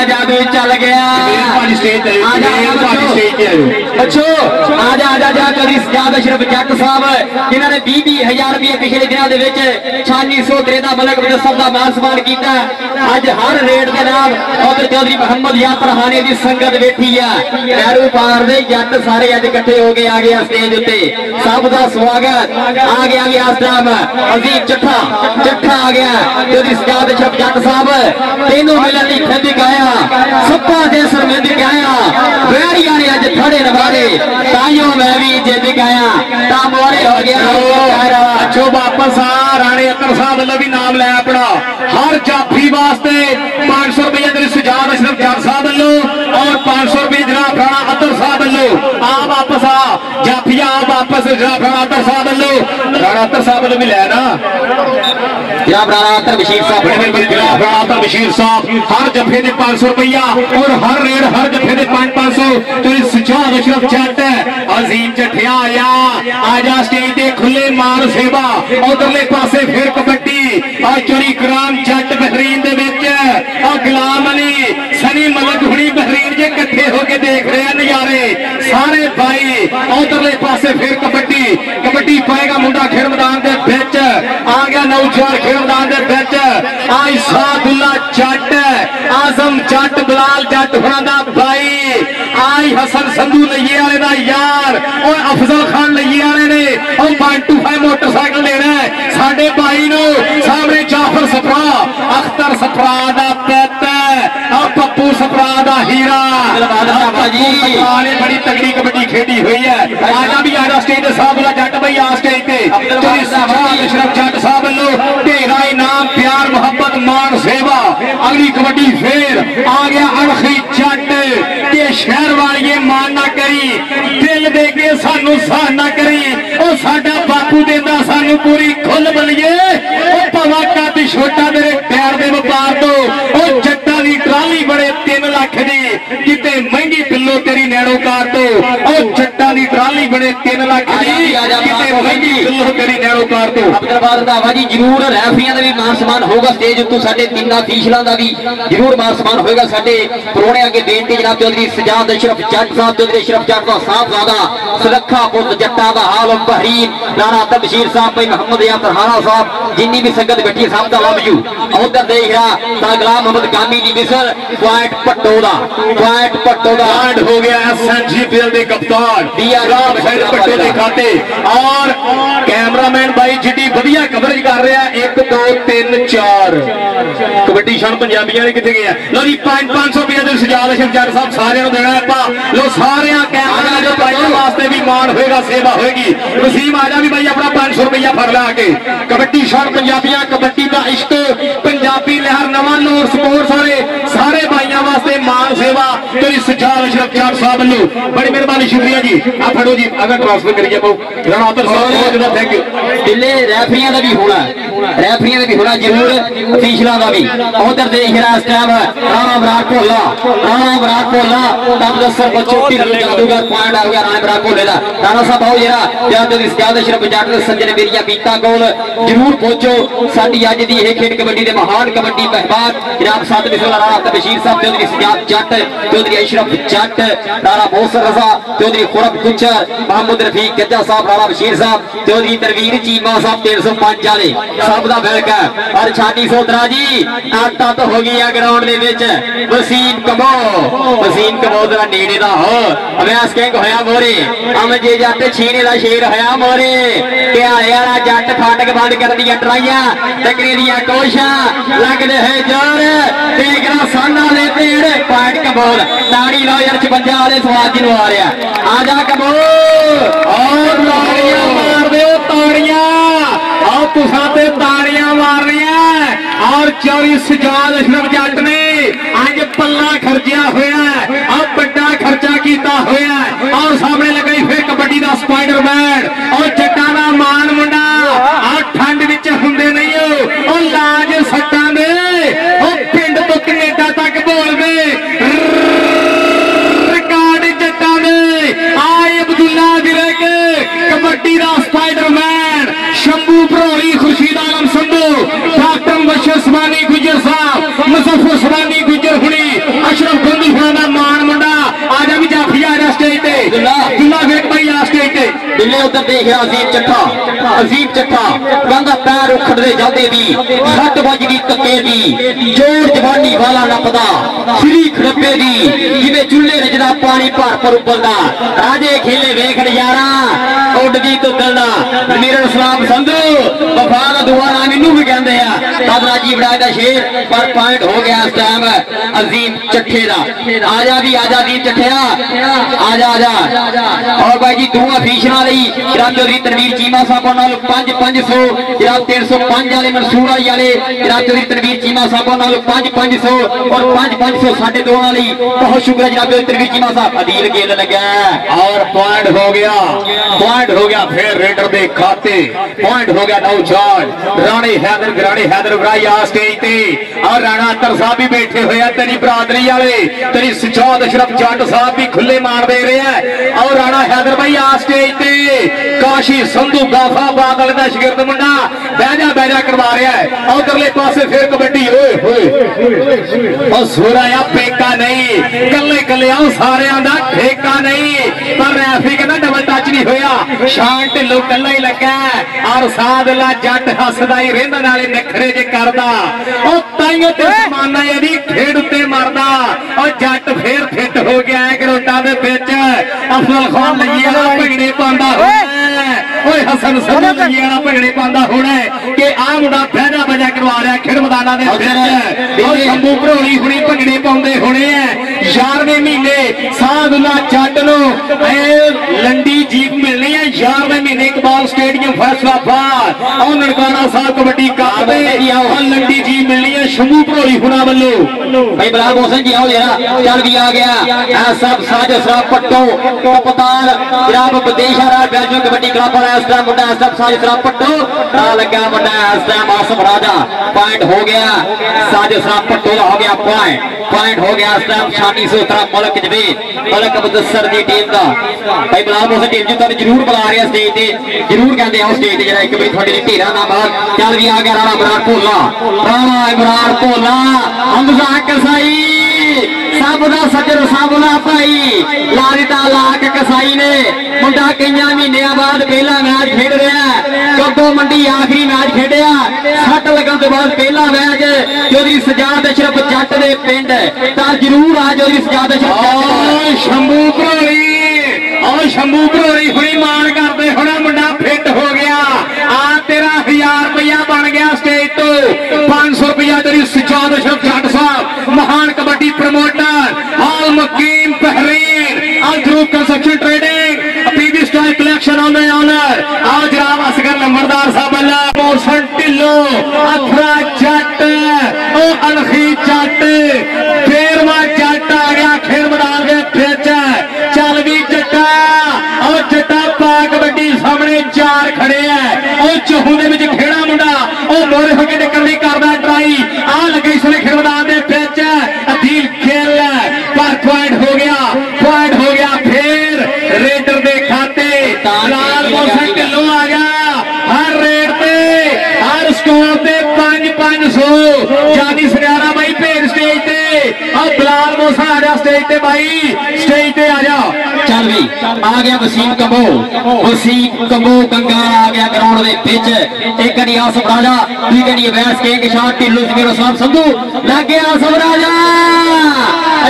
बेटा जादू चल गया। आजा बच्चो आजा आजा जा करी सजाद अशरफ जट साहब। जिन्होंने भी भी हज़ार रुपये पिछले दिनों के छानी सोतरे का मलक मुजस्म का मान सम्मान किया अज हर रेट के नाम उधर चौधरी मुहम्मद या परहाने की संगत बैठी है लहरू पार दे जट सारे अज कट्ठे हो गए आ गया स्टेज उत्ते। सब का स्वागत। आ गया गया स्टाम अज़ीज़ चट्ठा चट्ठा आ गया। चौधरी सजाद अशरफ जट साहब। तेनों मिलने की खंडिक आया। सप्पा दे सरमिंद गाया बैरिया ने अज थड़े नवारे ताइयो मैं भी जिंद गाया ता हो गया। अच्छो वापस आ, राणे अतर साहब वालों भी नाम लै अपना। हर जाफी वास्ते पाँच सौ रुपये तेरी सुजान अशरफ जान साहब वालों और पाँच सौ रुपये जनाब राणा अतर साहब वालों आ वापस आ। ਵੱਲੋਂ ਔਰ 500 ਰੁਪਏ ਜਨਾਬ ਰਾਣਾ ਅਤਰ ਸਾਹਿਬ ਵੱਲੋਂ ਆ ਵਾਪਸ ਆ ਜਾਫੀਆ ਆ ਵਾਪਸ ਜਨਾਬ ਰਾਣਾ ਅਤਰ ਸਾਹਿਬ ਵੱਲੋਂ ਰਾਣਾ ਅਤਰ ਸਾਹਿਬ ਵੱਲੋਂ ਵੀ ਲੈ ਨਾ ਜਨਾਬ ਰਾਣਾ ਅਤਰ ਬਸ਼ੀਰ ਸਾਹਿਬ ਬੜੇ ਬੜੇ ਜਨਾਬ ਰਾਣਾ ਅਤਰ ਬਸ਼ੀਰ ਸਾਹਿਬ ਹਰ ਜਫੇ ਦੇ 500 ਰੁਪਇਆ ਔਰ ਹਰ ਰੇਡ ਹਰ ਜਫੇ ਦੇ 5 500 ਤੇ ਸੁਜਾਦ ਅਸ਼ਰਫ ਜੱਟ ਅਜ਼ੀਮ ਜਠਿਆ ਆਇਆ ਆ ਜਾ ਸਟੇਜ ਤੇ ਖੁੱਲੇ ਮਾਰ ਸੇਵਾ ਉਧਰਲੇ ਪਾਸੇ ਫਿਰ ਕਬੱਡੀ ਆ ਚੋਰੀ ਕਰਾਮ ਜੱਟ ਬਹਿਰੀਨ ਦੇ ਵਿੱਚ होके देख रहे हैं नजारे। सारे भाई उधरले पासे फिर कबड्डी। कबड्डी पाएगा मुंडा खेल मैदान के बिच। आ गया नौजवान खेल मैदान के बिच। आज इसादुल्ला जट। आज़म जट, बिलाल जट होना दा भाई। आई हसन संधू लइए वाले का यार। और अफजल खान लइए वाले ने। और 125 मोटरसाइकिल लेना। है साढ़े भाई नु सामने जाफ़र सफरा अख्तर सफरा सपरा हीरा। बड़ी तगड़ी कबड्डी खेडी हुई है। आजा भी आजा स्टेज साहब जट भाई आ स्टेज साहब ढेरा इनाम प्यार मुहब्बत मान सेवा। अगली कबड्डी फेर आ गया अड़खी जट के शहर वाली मान ना करी। दिल दे के सानू सहन ना करी। और साडा बापू देता सानू पूरी खुल बलिए भवा कद छोटा से तीन लाख ਲੱਖ ਦੀ ਕਿਤੇ ਮਹਿੰਗੀ ਪਿੱਲੋ ਤੇਰੀ ਨੈਣੋ ਕਾਰ ਤੋਂ ਅਬਦੁਲਬਾਦ ਰੰਧਾਵਾ ਜੀ ਜਰੂਰ ਰੈਫਰੀਆਂ ਦਾ ਵੀ ਮਾਨ ਸਨਮਾਨ ਹੋਊਗਾ ਸਟੇਜ ਉੱਤੇ ਸਾਡੇ ਤਿੰਨਾਂ ਫੀਸ਼ਲਾਂ ਦਾ ਵੀ ਜਰੂਰ ਮਾਨ ਸਨਮਾਨ ਹੋਏਗਾ ਸਾਡੇ ਪ੍ਰੋਣੇ ਅੱਗੇ ਬੇਨਤੀ ਜਨਾਬ ਚੌਧਰੀ ਸਜਾਦ ਅਸ਼ਰਫ ਜੱਟ ਸਾਹਿਬ ਚੌਧਰੀ ਅਸ਼ਰਫ ਜੱਟ ਦਾ ਸਾਹਿਬਜ਼ਾਦਾ ਸੁਰੱਖਾ ਪੁੱਤ ਜੱਟਾਂ ਦਾ ਹਾਲ ਬਹਰੀਨ ਰਾਣਾ ਤਬਸ਼ੀਰ ਸਾਹਿਬ ਭਾਈ ਮੁਹੰਮਦ ਯਾਤਰ ਹਾਰਾ ਸਾਹਿਬ ਜਿੰਨੀ ਵੀ ਸੰਗਤ ਬੈਠੀ ਹੈ, ਸਭ ਦਾ ਲਵ ਯੂ ਉਧਰ ਦੇਖ ਰਿਹਾ ਤਾਂ ਗੁਲਾਮ ਮੁਹੰਮਦ ਗਾਮੀ ਦੀ ਮਿਸਲ ਪੁਆਇੰਟ ਪੱਟੋ ਦਾ ਪੁਆਇੰਟ ਪੱਟੋ ਦਾ ਕਾਂਡ ਹੋ ਗਿਆ ਐਸਐਨਜੀਪੀਐਲ ਦੇ ਕਪਤਾਨ DR ਰਾਮ ਖੈਰ ਪੱਟੋ ਦੇ ਖਾਤੇ ਔਰ ਕੈਮਰਾਮੈਨ ਬਾਈ ਜਿੱਡੀ ਵਧੀਆ ਕਵਰੇਜ ਕਰ ਰਿਹਾ 1 2 3 4 ਕਬੱਡੀ ਸ਼ਾਨ ਪੰਜਾਬੀਆਂ ਨੇ ਕਿੱਥੇ ਗਏ ਆ ਲਓ ਜੀ 5 500 ਰੁਪਏ ਦੇ ਸਜਾਦ ਅਸ਼ਰ ਜੱਟ ਸਾਹਿਬ ਸਾਰਿਆਂ ਨੂੰ ਦੇਣਾ ਆਪਾਂ ਲਓ ਸਾਰਿਆਂ ਕੈਮਰਾ ਦੇ ਭਾਈਆਂ ਵਾਸਤੇ ਵੀ ਮਾਣ ਹੋਏਗਾ ਸੇਵਾ ਹੋਏਗੀ ਵਸੀਮ ਆ ਜਾ ਵੀ ਬਾਈ ਆਪਣਾ 500 ਰੁਪਇਆ ਫੜ ਲਾ ਕੇ ਕਬੱਡੀ ਸ਼ਾਨ ਪੰਜਾਬੀਆਂ ਕਬੱਡੀ ਦਾ ਇਸ਼ਕ ਪੰਜਾਬੀ ਲਹਿਰ ਨਵਾਂ ਲੋਰ ਸਪੋਰਟਸ चार अशरफ चार साहब वालों बड़ी मेहरबानी शुक्रिया जी। आ फड़ो जी अगर ट्रांसफ़र करिए उधर साहब थैंक यू दिल्ले रेफरियाँ दा भी होना रेफरियाँ दा भी होना ज़रूर। अफीशलों दा भी। उधर देख रहा इस टाइम राणा विराट कोहला। राणा विराट कोहला। टॉप दस्तर बच्चों की जादूगर पॉइंट आ गया राणा विराट कोहला दा। राणा साहब आओ जरा। जद इस क्या अशरफ जाट जट संजय मेरीया बीता गोल ज़रूर पहुंचो। साड़ी अज दी ये खेड कबड्डी दे महान कबड्डी मेहमान जनाब साथ बिस्मिल्लाह राणा बशीर साहब चौधरी सियाद जाट चौधरी अशरफ जट डारा मोहसर रजा चौधरी खुरब गुच्छर मोहम्मद रफीक गद्दा साहब डारा बशीर साहब चौधरी तरवीर चीमा साहब डेढ़ सौ पाँच वाले सब का फिलक है और छानी सोदरा जी आटा तो हो गई है ग्राउंड वसीम कमो वसीम कमो जरा नेड़े का हो अभ्यास किंग होया मोरे अम जे जट छीने का शेर होया मोरे क्या जट फाटक बंद कर दिया ट्राइया टकरे दया कोशा लगते है ज़ोर देख रहा साना लेते पॉइंट कमोल ताड़ी ਦੇ ਯਾਰ 56 ਵਾਲੇ ਸਵਾਦ ਜੀ ਨੂੰ ਆ ਰਿਹਾ? ਆ ਜਾ ਕਬੋਲ। ਔਰ ਤਾੜੀਆਂ ਮਾਰ ਦਿਓ, ਤਾੜੀਆਂ। ਆਓ ਤੁਸਾਂ ਤੇ ਤਾੜੀਆਂ ਮਾਰਨੀਆਂ ਔਰ ਚੌਰੀ ਸਜਾਦ ਅਸ਼ਰਫ ਜੱਟ ਨੇ। ਅੱਜ ਪੱਲਾ ਖਰਚਿਆ ਹੋਇਆ ਆ ਵੱਡਾ ਖਰਚਾ ਕੀਤਾ ਹੋਇਆ ਔਰ ਸਾਹਮਣੇ ਲਗਾਈ ਫਿਰ ਕਬੱਡੀ ਦਾ ਸਪਾਈਡਰਮੈਨ। जुल्फ गुजर हुई अशरफ गंदी खाना मान मन दिल्ली उधर देख रहा अजीब चट्ठा अजीब चट्ठा कहता पैर उखड़ते जाते भी सट बजगी तके दी ज़ोर जवानी वाला नपदा श्री खड़पे दी जिमें चूल्हे रजदा पानी भर पर उबलदा राजे खेले वेख यारा उडदी तो गलदा मेरा सलाम संधु वफा का दुआरा मेनू भी कहते हैं तब राजीव राय का शेर, पर पॉइंट हो गया इस टाइम अजीम चट्ठे का आजा भी आजा अजीम चट्ठे आजा आजा। और भाई जी, दूआ फीशना ਆ ਜਾ ਔਰ ਬਾਈ ਜੀ ਦੋਵਾਂ ਫੀਸ਼ਰਾਂ ਲਈ ਜਨਾਬ ਚੌਧਰੀ ਤਨਵੀਰ ਚੀਮਾ ਸਾਹਿਬਾਂ ਨਾਲ 5 500 ਜਨਾਬ 305 ਵਾਲੇ ਮਨਸੂਰ ਵਾਲੀ ਵਾਲੇ ਜਨਾਬ ਚੌਧਰੀ ਤਨਵੀਰ ਚੀਮਾ ਸਾਹਿਬਾਂ ਨਾਲ 5 500 ਔਰ 5 500 ਸਾਡੇ ਦੋਵਾਂ ਲਈ ਬਹੁਤ ਸ਼ੁਕਰ ਹੈ ਜਨਾਬ ਚੌਧਰੀ ਤਨਵੀਰ ਚੀਮਾ ਸਾਹਿਬ ਅਦੀਲ ਗੇਲ ਲੱਗਾ ਔਰ ਪੁਆਇੰਟ ਹੋ ਗਿਆ ਪੁਆਇੰਟ ਹੋ ਗਿਆ ਫਿਰ ਰੇਡਰ ਦੇ ਖਾਤੇ ਪੁਆਇੰਟ ਹੋ ਗਿਆ ਨੌਜਵਾਨ ਰਾਣੇ ਹੈਦਰ ਗਰਾਣੇ ਹੈਦਰ ਵਰਾਈ ਆ ਸਟੇਜ ਤੇ ਔਰ ਰਾਣਾ ਅਤਰ ਸਾਹਿਬ ਵੀ ਬੈਠੇ ਹੋਏ ਆ ਤੇਰੀ ਬਰਾਦਰੀ ਵਾਲੇ ਤੇਰੀ ਸਚਾਦ ਅਸ਼ਰਫ ਜੱਟ ਸਾਹਿਬ ਵੀ ਖੁੱਲੇ ਮਾਰ ਦੇ ਰਹੇ ਆ ਔਰ ਰਾਣਾ ਹੈਦਰ ਭਾਈ ਆ ਸਟੇਜ ਤੇ ਕਾਸ਼ੀ ਸੰਧੂ ਗਾਫਾ ਬਾਦਲ ਦਾ ਸ਼ਗਿਰਦ ਮੁੰਡਾ ਬਹਿ ਜਾ ਬਹਿ ਜਾ ਕਰਵਾ ਰਿਹਾ ਹੈ ਉਧਰਲੇ ਪਾਸੇ ਫਿਰ ਕਬੱਡੀ ਓਏ ਹੋਏ ਉਹ ਸੋਰਾ ਆ ਪੇਕਾ ਨਹੀਂ ਕੱਲੇ ਕੱਲੇ ਆਉ ਸਾਰਿਆਂ ਦਾ ਠੇਕਾ ਨਹੀਂ ਹੋਇਆ ਸ਼ਾਨ ਢਿੱਲੋਂ ਕੱਲਾ ਹੀ ਲੱਗਾ ਔਰ ਸਾਦਲਾ ਜੱਟ ਹੱਸਦਾ ਹੀ ਰਹਿੰਦਾ ਨਾਲੇ ਨਖਰੇ ਜੇ ਕਰਦਾ ਉਹ ਤਾਈਓ ਤੇ ਸਮਾਨਾ ਇਹਦੀ ਖੇਡ ਉੱਤੇ ਮਰਦਾ ਉਹ ਜੱਟ ਫੇਰ ਫਿੱਟ ਹੋ ਗਿਆ ਹੈ ਗਰੋਟਾਂ ਦੇ ਵਿੱਚ ਅਫਜ਼ਲ ਖਾਨ ਲੱਗੀ ਵਾਲਾ ਭੰਗੜੇ ਪਾਉਂਦਾ ਹੋਇਆ ਓਏ ਹਸਨ ਸੰਧੂ ਲੱਗੀ ਵਾਲਾ ਭੰਗੜੇ ਪਾਉਂਦਾ ਹੋਣਾ ਕਿ ਆ ਮੁੰਡਾ ਫਾਇਦਾ ਬਜਾ ਮੈਦਾਨਾਂ ਦੇ ਵਿੱਚ ਉਹ ਸ਼ੰਭੂ ਭਰੋਲੀ ਹੁਣੀ ਭੰਗੜੇ ਪਾਉਂਦੇ ਹੋਣੇ ਐ 11ਵੇਂ ਮਹੀਨੇ ਸਾਧੁਲਾ ਜੱਟ ਨੂੰ ਇਹ ਲੰਡੀ ਜੀਪ ਮਿਲਣੀ ਹੈ 11ਵੇਂ ਮਹੀਨੇ ਇਕਬਾਲ ਸਟੇਡੀਅਮ ਫੈਸਲਾਬਾਦ ਉਹ ਨਨਕਾਣਾ ਸਾਹਿਬ ਕਬੱਡੀ ਕੱਪ ਦੇ ਲੰਡੀ ਜੀਪ ਮਿਲਣੀ ਹੈ शंभू भरोली हुना वालों भाई बलाल मोहसिन जी आओ जरा। चल भी आ गया हाँ, सब साज सराब पट्टो। कप्तान जनाब बदेशा राज बैजो कबड्डी क्लब वाला इस टाइम मुंडा सब साज सराब पट्टो। ना लगा मुंडा इस टाइम मौसम राजा। पॉइंट हो गया। साज सराब पट्टो हो गया पॉइंट पॉइंट हो गया इस टाइम शानी सोत्रा मुल्क जबे मुल्क मुदस्सर की टीम का। भाई बलाल मोहसिन टीम जी तुम ज़रूर बुला रहे स्टेज से ज़रूर कहते हैं उस स्टेज से जरा। एक बार थोड़ी ढेरा ना बाहर चल भी आ गया राणा इमरान भोला राणा इमरान ਇਮਰਾਨ ਭੋਲਾ ਰਾਣਾ ਇਮਰਾਨ ਭੋਲਾ ਹਮਜ਼ਾ ਕਸਾਈ ਸਭ ਦਾ ਸੱਜਣ ਸਭ ਦਾ ਭਾਈ ਲਾਰਿਤਾ ਲਾਖ ਕਸਾਈ ਨੇ ਮੁੰਡਾ ਕਈਆਂ ਮਹੀਨਿਆਂ ਬਾਅਦ ਪਹਿਲਾ ਮੈਚ ਖੇਡ ਰਿਹਾ ਹੈ ਕੱਬੋ ਮੰਡੀ ਆਖਰੀ ਮੈਚ ਖੇਡਿਆ ਸੱਟ ਲੱਗਣ ਤੋਂ ਬਾਅਦ ਪਹਿਲਾ ਮੈਚ ਚੌਧਰੀ ਸਜਾਦ ਅਸ਼ਰਫ ਜੱਟ ਦੇ ਪਿੰਡ ਤਾਂ ਜ਼ਰੂਰ ਆ ਚੌਧਰੀ ਸਜਾਦ ਅਸ਼ਰਫ ਜੱਟ ਓ ਸ਼ੰਭੂ ਭਰੋਲੀ ਓ ਸ਼ੰਭੂ ਭਰੋਲੀ ਹੁਣੀ ਮਾਣ ਕਰਦੇ ਹੋਣਾ ਮੁੰਡਾ ਫਿੱਟ ਹੋ ਗਿਆ ਆ ਤੇਰਾ 1000 ਰੁਪਇਆ ਬਣ ਗਿਆ ਸਟੇਜ ਤੋਂ 500 ਰੁਪਇਆ चौधरी सुजान अशोक जाट साहब, महान कबड्डी प्रमोटर आल पहरीर आज रूप का construction trading, PV style collection on the honour, आज राम असगर नंबरदार साहब अल्लाह मोशन टिल्लो अथरा जट, ओ अलखी जट फेरवा जट आ गया खेर बना के फेच चल भी जटा और जटा पा कबड्डी सामने चार खड़े हैं और चहू दे खेड़ा मुंडा ਮੁੰਡਾ ਉਹ ਮੋਰੇ ਹੋ ਕੇ ਨਿਕਲਣ ਦੀ ਕਰਦਾ ਟਰਾਈ ਆ ਲੱਗੇ ਇਸ ਵੇਲੇ ਖੇਡ ਮੈਦਾਨ ਦੇ ਵਿੱਚ ਅਧੀਲ ਖੇਲ ਪਰ ਪੁਆਇੰਟ ਹੋ ਗਿਆ ਪੁਆਇੰਟ ਹੋ ਗਿਆ ਫੇਰ ਰੇਡਰ ਦੇ ਖਾਤੇ ਲਾਲ ਮੋਸਨ ਢਿੱਲੋਂ ਆ ਗਿਆ ਹਰ ਰੇਡ ਤੇ ਹਰ ਸਕੋਰ ਤੇ 5 500 ਜਾਨੀ ਸਰਿਆਰਾ ਬਾਈ ਭੇਜ ਸਟੇਜ ਤੇ ਆ ਬਲਾਲ ਮੋਸਾ ਆ ਜਾ ਸਟੇਜ ਤੇ ਬਾਈ ਸਟੇਜ ਤੇ ਆ ਜਾ ਚੱਲ ਵੀ ਆ ਗਿਆ ਵਸੀਮ ਕੰਬੋ ਵਸੀਮ ਕੰਬੋ ਗੰਗਾ ਆ ਗਿਆ ਗਰਾਊਂਡ ਦੇ ਵਿੱਚ ਇੱਕ ਅੜੀ ਆਸਮ ਰਾਜਾ ਠੀਕ ਹੈ ਜੀ ਵੈਸ ਕੇ ਕਿਸ਼ਾਨ ਢਿੱਲੋਂ ਸਮੀਰੋ ਸਾਹਿਬ ਸੰਧੂ ਲੱਗ ਗਿਆ ਆਸਮ ਰਾਜਾ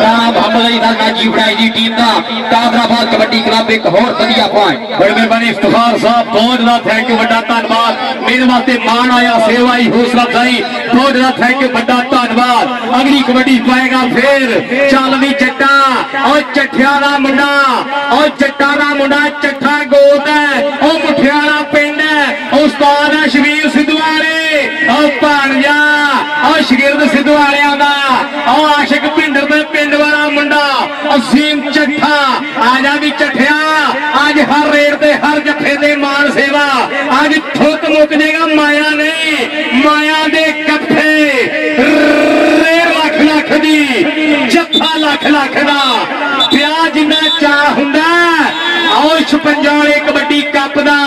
जनाब का अगली कबड्डी पाएगा फिर चालवी चट्टा और मुंडा। और चट्टाला मुंडा चट्ठा गोद है, और मुठियाला पिंड है। उस्ताद शबीर सिद्धू और भाणजा और का और आशिक ਅਸੀਮ ਚੱਠਾ ਆ ਜਾ ਵੀ ਚੱਠਿਆ ਅੱਜ ਹਰ ਰੇਡ ਤੇ ਹਰ ਜੱਫੇ ਦੇ ਮਾਨ ਸੇਵਾ ਅੱਜ ਥੁੱਕ ਮੁੱਕ ਜੇਗਾ ਮਾਇਆ ਨਹੀਂ ਮਾਇਆ ਦੇ ਕੱਫੇ ਰੇਡ ਲੱਖ ਲੱਖ ਦੀ ਜੱਫਾ ਲੱਖ ਲੱਖ ਦਾ ਪਿਆ ਜਿੰਨਾ ਚਾਹ ਹੁੰਦਾ ਆਓ 56 ਵਾਲੇ ਕਬੱਡੀ ਕੱਪ ਦਾ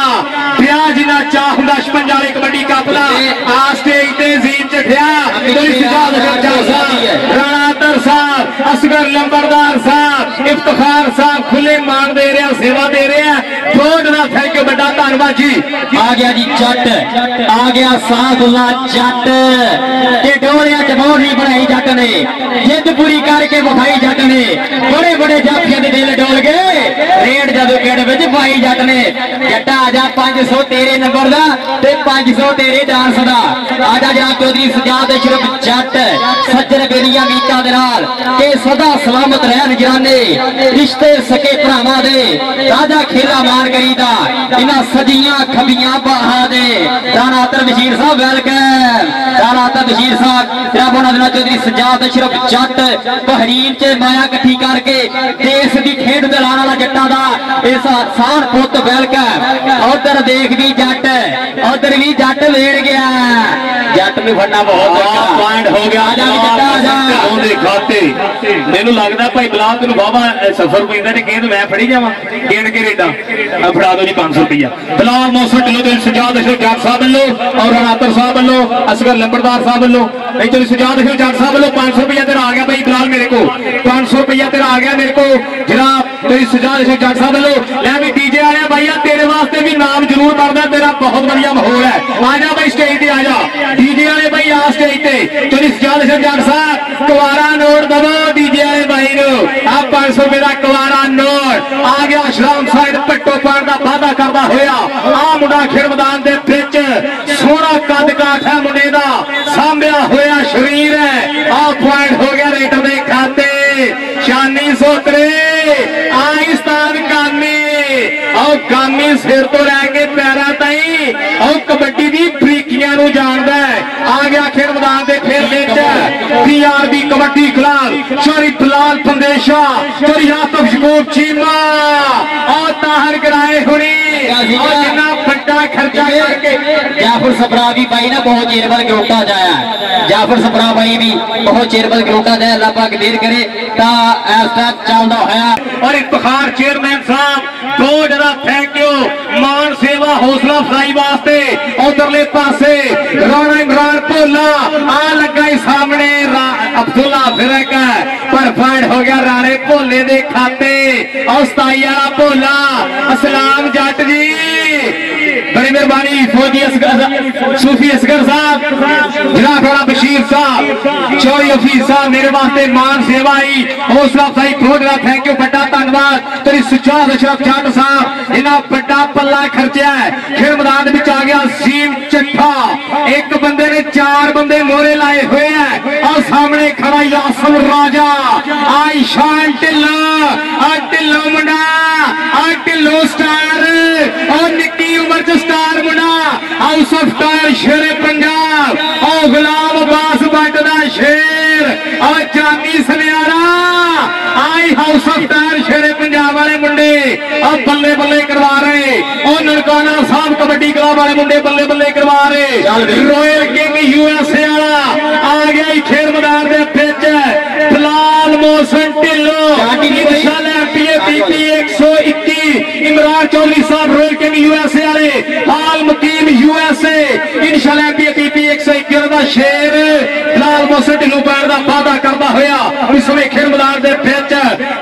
ਪਿਆ ਜਿੰਨਾ ਚਾਹ ਹੁੰਦਾ 56 ਵਾਲੇ ਕਬੱਡੀ ਕੱਪ ਦਾ ਆ ਸਟੇਜ ਤੇ ਜ਼ੀਨ ਚਠਿਆ ਕੋਈ ਸਿਜਾਦ ਖਰਚਾ ਸਾਹਿਬ ਰਾਣਾ ਦਰ ਸਾਹਿਬ ਅਸਗਰ ਲੰਬਰਦਾਰ सेवा दे रहे हैं। जो जनाब ਧੰਨਵਾਦ ਜੀ ਆ ਗਿਆ ਜੀ ਜੱਟ ਆ ਗਿਆ ਸਾਧੂਲਾ ਜੱਟ ਤੇ ਡੋਲਿਆਂ ਚ ਮੋਹਰ ਨਹੀਂ ਬਣਾਈ ਜੱਟ ਨੇ ਜਿੱਦ ਪੂਰੀ ਕਰਕੇ ਵਿਖਾਈ ਜੱਟ ਨੇ ਬੜੇ ਬੜੇ ਜਾਫੀਆਂ ਦੇ ਦਿਲ ਡੋਲ ਗਏ ਰੇਡ ਜਦੋਂ ਗੇੜ ਵਿੱਚ ਪਾਈ ਜੱਟ ਨੇ ਜੱਟਾ ਆ ਜਾ 500 ਤੇਰੇ ਨੰਬਰ ਦਾ ਤੇ 500 ਤੇਰੇ ਡਾਂਸ ਦਾ ਆ ਜਾ ਜਨਾਬ ਚੌਧਰੀ ਸਜਾਦ ਸ਼ਰਫ ਜੱਟ ਸੱਜਣ ਬੇਲੀਆਂ ਮੀਤਾਂ ਦੇ ਨਾਲ ਕਿ ਸਦਾ ਸਲਾਮਤ ਰਹਿਣ ਜਰਾਨੇ ਰਿਸ਼ਤੇ ਸਕੇ ਭਰਾਵਾਂ ਦੇ ਰਾਜਾ ਖੇਲਾ ਮਾਨ ਕਰੀਦਾ ਇਹਨਾਂ ਸਜੀਆਂ ਖੱਬੀਆਂ ਬਾਹਾਂ ਦੇ ਰਾਣਾ ਅਤਰ ਵਜ਼ੀਰ ਸਾਹਿਬ ਵੈਲਕਮ ਰਾਣਾ ਅਤਰ ਵਜ਼ੀਰ ਸਾਹਿਬ ਜਨਾਬ ਉਹਨਾਂ ਦੇ ਨਾਲ ਚੌਧਰੀ ਸਜਾਦ ਅਸ਼ਰਫ ਜੱਟ ਬਹਰੀਨ ਚ ਮਾਇਆ ਇਕੱਠੀ ਕਰਕੇ ਦੇਸ਼ ਦੀ ਖੇਡ ਦਿਲਾਣ ਵਾਲਾ ਜੱਟਾਂ ਦਾ ਇਸ ਸਾਨ ਪੁੱਤ ਵੈਲਕਮ ਉਧਰ ਦੇਖ ਵੀ ਜੱਟ ਉਧਰ ਵੀ ਜੱਟ ਵੇੜ ਗਿਆ ਜੱਟ ਨੂੰ ਫੜਨਾ ਬਹੁਤ ਔਖਾ ਪੁਆਇੰਟ ਹੋ ਗਿਆ ਆ ਜਾ ਵੀ ਜੱਟਾ ਆ ਜਾ ਉਹਦੇ ਖਾਤੇ ਮੈਨੂੰ ਲੱਗਦਾ ਭਾਈ ਬਲਾਲ ਤੈਨੂੰ ਬਾਬਾ ਸਫਰ ਪੈਂਦਾ ਤੇ ਕਹਿੰਦਾ ਮੈਂ ਫੜੀ ਜਾਵਾਂ ਗਿਣ ਕੇ ਰੇਡਾ ਆ ਫੜਾ ਦੋ ਜੀ 500 ਰੁਪਇਆ बिलाल मौसर ढिलो दिल सजाद अशर जाट साहब वालों और रणातर साहब वालों असगर लंबरदार साहब वालों नहीं चलो सजाद अशर जाट साहब वालों पाँच सौ रुपया तेरा आ गया भाई बिलाल मेरे को, पाँच सौ रुपया तेरा आ गया मेरे को, जनाब तेरी सजाद अशर जाट साहब वालों लै भी डीजे आ आया भैया तेरे वास्ते भी नाम ज़रूर बनता तेरा बहुत बढ़िया माहौल है, आ जा भाई स्टेज पे आ जा, डीजे आए भाई, आ स्टेज पे तेरी सजाद अशर जाट साहब कुवारा नोट दबो, डीजे आए भाई आप पाँच सौ रुपये का कुवारा नोट, आ गया अशराम साहब ਕਰਦਾ ਹੋਇਆ। ਆ ਮੁੰਡਾ ਖੇਡ ਮੈਦਾਨ ਦੇ ਵਿੱਚ ਸੋਹਣਾ ਕੱਦ ਕਾਠ ਹੈ ਮੁੰਡੇ ਦਾ। ਸਾਂਭਿਆ ਹੋਇਆ ਸ਼ਰੀਰ ਹੈ। ਆ ਪੁਆਇੰਟ ਹੋ ਗਿਆ ਰੇਟ ਦੇ ਖਾਤੇ। ਸ਼ਾਨੀ ਸੋਤਰੇ ਆਇਸਤਾਨ ਕਾਮੀ ਆਓ ਕਾਮੀ ਸਿਰ ਤੋਂ ਲੈ ਕੇ ਪੈਰਾਂ ਤਾਈਂ ਆਓ ਕਬੱਡੀ ਦੀ ਫਰੀਕੀਆਂ ਨੂੰ ਜਾਣਦਾ ਹੈ। ਆ ਗਿਆ ਖੇਡ ਮੈਦਾਨ ਦੇ ਫੇਰ ਵਿੱਚ। ਪੀਆਰਬੀ ਕਬੱਡੀ ਖਿਲਾਫ ਚੋਰੀ ਬਲਾਲ ਪੰਦੇਸ਼ਾ ਚੋਰੀ ਆਤਫ ਸ਼ਕੂਬ ਚੀਮਾ। ਆ ਤਾਹਰ ਕਰਾਏ ਹੁਣੀ ਆ ਜਿੰਨਾ ਵੱਡਾ ਖਰਚਾ ਕਰਕੇ ਜਾਫਰ ਸਪਰਾ ਵੀ ਭਾਈ ਨਾ ਬਹੁਤ ਚਿਰ ਬਾਅਦ ਗਰੋਟਾ ਜਾਇਆ ਜਾਫਰ ਸਪਰਾ ਭਾਈ ਵੀ ਬਹੁਤ ਚਿਰ ਬਾਅਦ ਗਰੋਟਾ ਜਾਇਆ ਅੱਲਾਹ ਪਾਕ ਦੇਰ ਕਰੇ ਤਾਂ ਇਸ ਤਰ੍ਹਾਂ ਚੱਲਦਾ ਹੋਇਆ ਔਰ ਇਫਤਖਾਰ ਚੇਅਰਮੈਨ ਸਾਹਿਬ ਬਹੁਤ ਜ਼ਿਆਦਾ ਥੈਂਕ ਯੂ ਮਾਨ ਸੇਵਾ ਹੌਸਲਾ ਅਫਜ਼ਾਈ ਵਾਸਤੇ ਉਧਰਲੇ ਪਾਸੇ ਰਾਣਾ ਇਮਰਾਨ ਭੋਲਾ ਆ ਲੱਗਾ ਹੀ ਸਾਹਮਣੇ ਰਾ- ਅਬਦੁੱਲਾ ਫਿਰਕ ਪਰ ਫਾਇਡ ਹੋ ਗਿਆ ਰਾਣੇ ਭੋਲੇ ਦੇ ਖਾਤੇ ਔਰ 27 ਵਾਲਾ ਭੋਲਾ ਅਸਲਾਮ ਜੱਟ ਜੀ ਬੜੀ सूफी असगर साहब थोड़ा बशीर साहब साहब मेरे वास्ते मान हौसला थैंक यू बड़ा तेरी अशरफ चंद साहब बड़ा खर्चा है। मैदान आ गया सीम चट्ठा। एक बंदे ने चार बंदे मोरे लाए हुए हैं। और सामने खड़ा यासम राजा। आई शान आ टिल्लो मुंडा, आ स्टार और निकी उम्र च star Munda. House of tyre Shere Punjab और गुलाम अब्बास बटदा शेर। और चांदी सनियारा आई house of tyre Shere Punjab वाले मुंडे। अब बल्ले बल्ले करवा रहे और नरकाना साहब कबड्डी क्लब वाले मुंडे बल्ले बल्ले करवा रहे रॉयल किंग यूएसए वाला आ गया खेल मैदान के पिच फ़िलहाल मौसम 121 Imran Chaudhry sahib royal king USA ਵਾਲੇ ਹਾਲ ਮਕੀਮ ਯੂਐਸਏ ਇਨਸ਼ਾਅੱਲਾ ਪੀਏ ਪੀਪੀ 121 ਦਾ ਸ਼ੇਰ ਬਲਾਲ ਮੋਸਨ ਢਿੱਲੋਂ ਪੈਰ ਦਾ ਵਾਅਦਾ ਕਰਦਾ ਹੋਇਆ ਇਸ ਸਮੇਂ ਖੇਡ ਮੈਦਾਨ ਦੇ ਵਿੱਚ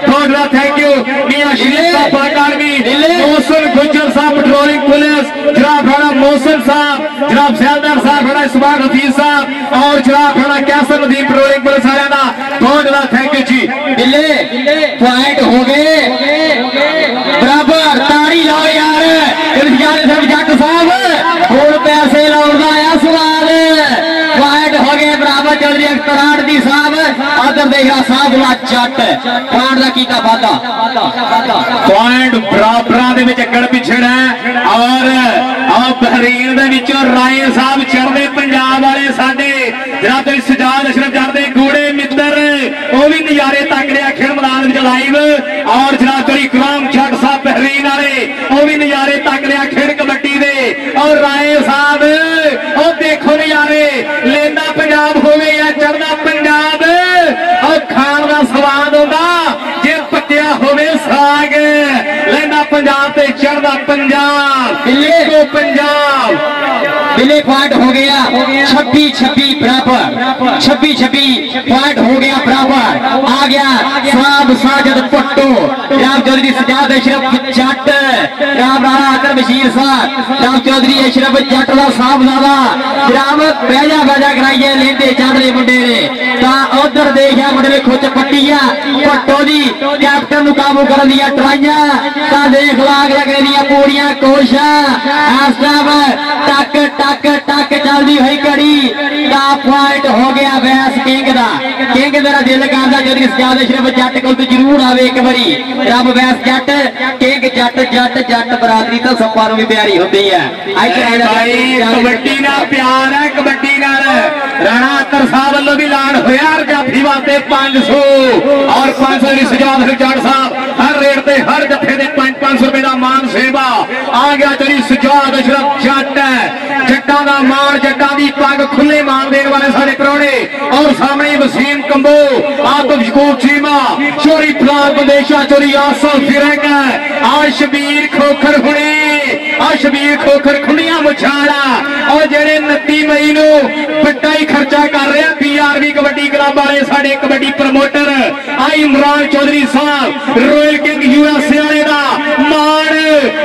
ਬਹੁਤ ਬਹੁਤ thank you Mian Sharif sahib academy Mohsin Gujjar sahib patrolling police ਜਨਾਬ ਰਾਣਾ ਮੋਸਨ ਸਾਹਿਬ ਜਨਾਬ ਸਿਆਲਦਾਰ ਸਾਹਿਬ ਰਾਣਾ ਇਸਮਾਨ ਹਫੀਜ਼ ਸਾਹਿਬ ਔਰ ਜਨਾਬ Rana cancer Nadeem patrolling police ਵਾਲਿਆਂ ਦਾ ਬਹੁਤ ਬਹੁਤ ਥੈਂਕ ਯੂ ਜੀ ਬਿੱਲੇ ਪੁਆਇੰਟ ਹੋ ਗਏ सिर्फ़ जट साहब हूँ पैसे लाने का सवाल क्वाइट हो गए बराबर चौधरी अख्तर आड़ती साहब। अदर देखा साहब, ला जट पॉइंट का कीता वादा? पॉइंट बराबर अगड़ पिछड़ और राय साहब चढ़ते पंजाब वाले साडे जरा तो सजाद अशरफ जाते मित्र वह भी नजारे तक रहा खेल मैदान लाइव और जरा तो तुरी गुलाम जट साहब बहरीन आए वह भी नजारे पंजाब दिल्ली। को पंजाब। बिले पॉइंट हो गया छब्बीस छब्बीस बराबर छब्बीस छब्बीस पॉइंट हो गया बराबर आ गया साब साजद पट्टो राम चौधरी सजाद अशरफ जट राम राणा अकर बशीर साहब राम चौधरी अशरफ जट ਦਾ ਸਾਹਿਬਜ਼ਾਦਾ ਜਨਾਬ ਬਹਿਜਾ ਬਹਿਜਾ ਕਰਾਈਏ ਲੈਂਦੇ ਚੜ੍ਹਦੇ ਮੁੰਡੇ ਨੇ ਤਾਂ ਉਧਰ ਦੇਖਿਆ ਮੁੰਡੇ ਨੇ ਖੁੱਚ ਪੱਟੀ ਆ ਪੱਟੋ ਦੀ ਕੈਪਟਨ ਨੂੰ ਕਾਬੂ ਕਰਨ ਦੀਆਂ ਟਰਾਈਆਂ ਤਾਂ ਦੇਖ ਲਾਗ ਲੱਗਦੇ ਦੀਆਂ ਪੂਰੀਆਂ ਕੋਸ਼ਾਂ ਇਸ ਟਾਈਮ ਟੱਕ ਟੱਕ ਟੱਕ ਚੱਲਦੀ ਹੋਈ ਘੜੀ ਦਾ ਪੁਆਇੰਟ ਹੋ ਗਿਆ ਵੈਸ ਕਿੰਗ ਦਾ ਕਿੰਗ ਮੇਰਾ ਦਿਲ ਕਰਦਾ ਜਦੋਂ ਸਜਾਦ ਅਸ਼ਰਫ ਜੱਟ ਕੋਲ ਤੇ ਜ਼ਰੂਰ ਆਵੇ ਇੱਕ ਵਾਰੀ ਰੱਬ ਵੈਸ ਜੱਟ ਕਿੰਗ ਜੱਟ ਜੱਟ ਜੱਟ ਬਰਾਦਰੀ ਤਾਂ ਸੱਪਾਂ ਨੂੰ ਵੀ ਪਿਆਰੀ ਹੁੰਦੀ ਹੈ ਇੱਧਰ ਆ ਭਾਈ ਕਬੱਡੀ ਨਾਲ ਪਿਆਰ ਹੈ ਕਬੱਡੀ ਨਾਲ ਰਾਣਾ ਅਤਰ ਸਾਹਿਬ ਵੱਲੋਂ ਵੀ ਐਲਾਨ ਹੋਇਆ ਜਾਫੀ ਵਾਸਤੇ 500 ਔਰ 500 ਦੀ ਸਜਾਦ ਹਰਜਾਨ ਸਾਹਿਬ ਹਰ ਰੇਟ ਤੇ ਹਰ ਜੱਫੇ ਦੇ 5-500 ਰੁਪਏ ਦਾ ਮਾਨ ਸੇਵਾ ਆ ਗਿਆ ਤੇਰੀ ਸਜਾਦ ਅਸ਼ਰਫ ਜੱਟ ਹੈ ਜੱਟਾਂ ਦਾ ਮਾਣ ਜੱਟਾਂ ਦੀ ਪੱਗ ਖੁੱਲੇ ਮਾਨ ਦੇਣ ਵਾਲੇ ਸਾਡੇ ਪ੍ਰਾਹੁਣੇ ਔਰ ਸਾਹਮਣੇ ਵਸੀਮ ਕੰਬੋ ਆਤਮ ਸ਼ਕੂਰ ਚੀਮਾ ਚੋਰੀ ਫਲਾਨ ਬੰਦੇਸ਼ਾ ਚੋਰੀ ਆਸਲ ਫਿਰਕ ਆ ਸ਼ਬੀਰ ਖੋਖਰ ਹੁਣੇ ਆ ਸ਼ਬੀਰ ਖੋਖਰ ਖੁੰਡੀਆਂ ਮੁਛਾੜਾ ਔਰ ਜਿਹੜੇ 29 ਮਈ ਨੂੰ ਵੱਡਾ ਹੀ ਖਰਚਾ ਕਰ ਰਿਹਾ ਪੀਆਰਵੀ ਕਬੱਡੀ ਕਲੱਬ ਵਾਲੇ ਸਾਡੇ ਕਬੱਡੀ ਪ੍ਰਮੋਟਰ ਆ Imran Chaudhry sahib royal king USA ਵਾਲੇ ਦਾ ਮਾਣ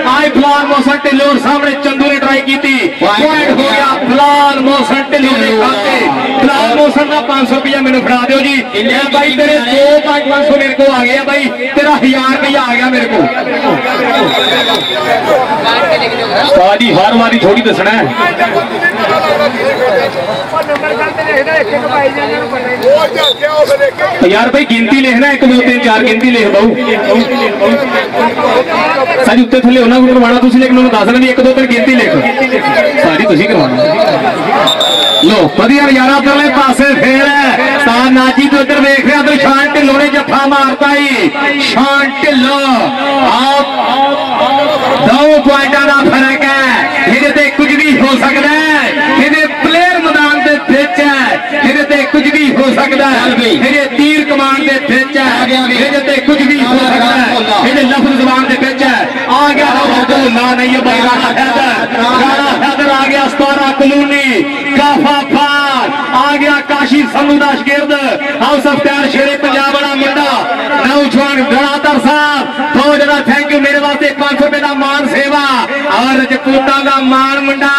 ਆਈ ਫਲਾਨ ਮੋਸਨ ਢਿੱਲੋਂ ਸਾਹਮਣੇ ਚੰਦੂ ਨੇ ਟਰਾਈ ਕੀਤੀ ਪੁਆਇੰਟ ਹੋ ਗਿਆ। ਫਲਾਨ ਮੋਸਨ ਢਿੱਲੋਂ ਦੇ ਖਾਤੇ ਫਲਾਨ ਮੋਸਨ ਦਾ 500 ਰੁਪਇਆ ਮੈਨੂੰ ਫੜਾ ਦਿਓ ਜੀ। ਇਹ ਬਾਈ ਤੇਰੇ 2 500 ਮੇਰੇ ਕੋਲ ਆ ਗਏ ਆ ਬਾਈ। ਤੇਰਾ 1000 ਰੁਪਇਆ ਆ ਗਿਆ ਮੇਰੇ ਕੋਲ। ਸਾਡੀ ਹਰ ਵਾਰੀ ਥੋੜੀ ਦੱਸਣਾ ਹੈ। ਯਾਰ ਭਾਈ ਗਿਣਤੀ ਲਿਖਣਾ 1 2 3 4 ਗਿਣਤੀ ਲਿਖ ਬਾਊ ਸਾਡੀ ਉੱਤੇ ਥੱਲੇ ਉਹਨਾਂ ਕੋਲ ਕਰਵਾਉਣਾ ਤੁਸੀਂ ਲੇਕਿਨ ਉਹਨੂੰ ਦੱਸਣਾ ਵੀ 1 2 3 ਗਿਣਤੀ ਲਿਖ ਸਾਡੀ ਤੁਸੀਂ ਕਰਵਾਉਣਾ ਲੋ ਵਧੀਆ ਨਜ਼ਾਰਾ ਪਰਲੇ ਪਾਸੇ ਫੇਰ ਹੈ ਤਾਂ ਨਾਜੀ ਤੋਂ ਇੱਧਰ ਵੇਖ ਰਿਹਾ ਤੇ ਸ਼ਾਨ ਢਿੱਲੋਂ ਨੇ ਜੱਫਾ ਮਾਰਤਾ ਈ ਸ਼ਾਨ ਢਿੱਲੋਂ ਆਪ ਦੋ ਪੁਆਇੰਟਾਂ ਦਾ ਫਰਕ ਹੈ ਇਹਦੇ ਤੇ ਕੁਝ ਵੀ ਹੋ ਸਕਦਾ ਹੈ कुछ भी हो सकता है। मेरे तीर कमान के बिच है मेरे कुछ भी हो सकता है। मेरे लफ्ज जबान के बिच है आ गया ना नहीं है राणा हैदर आ गया। सतारा कलोनी। काफा फार। आ गया काशी समूदास गिरद। House of tyre Shere Punjab वाला मुंडा। नौजवान गणातर साहब। फौज का थैंक यू मेरे वास्ते। पाँच सौ रुपए का मान सेवा। और जपूता का मान मुंडा।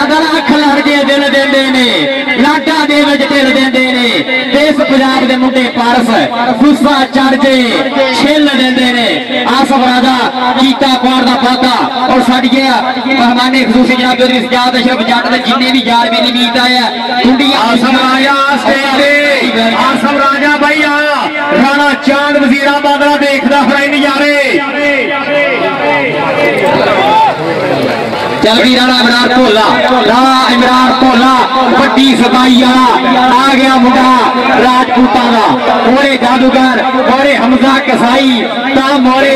ਕਹਿੰਦਾ ਨਾ ਅੱਖ ਲੜ ਜੇ ਦਿਲ ਦਿੰਦੇ ਨੇ ਲਾਟਾਂ ਦੇ ਵਿੱਚ ਢਿੱਲ ਦਿੰਦੇ ਨੇ ਦੇਸ ਪੰਜਾਬ ਦੇ ਮੁੰਡੇ ਪਾਰਸ ਗੁੱਸਾ ਚੜ ਜੇ ਛਿੱਲ ਦਿੰਦੇ ਨੇ ਆਸਫ ਰਾਜਾ ਕੀਤਾ ਕੌਰ ਦਾ ਪਾਤਾ ਔਰ ਸਾਡੀਏ ਮਹਿਮਾਨੇ ਖਸੂਸੀ ਜਨਾਬ ਚੌਧਰੀ ਸਜਾਦ ਅਸ਼ਰਫ ਜੱਟ ਦੇ ਜਿੰਨੇ ਵੀ ਯਾਰ ਮੇਰੀ ਮੀਤ ਆਇਆ ਕੁੰਡੀਆਂ ਆਸਮ ਰਾਜਾ ਸਟੇਜ ਤੇ ਆਸਮ ਰਾਜਾ ਬਾਈ ਆ ਰਾਣਾ ਚਾਂਦ ਵਜ਼ੀਰਾ ਬਾਦਲਾ ਦੇਖਦਾ ਹੋਇਆ ਨਜ਼ਾਰੇ चल राणा इमरान भोला राणा इमरान भोला वड्डी सफ़ाई आ गया मुंडा राजपूता का मोरे जादूगर मोरे हमजा कसाई ता मोरे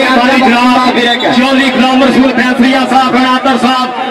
जोली गुलाम रसूल फैसलिया साहब बनातर साहब।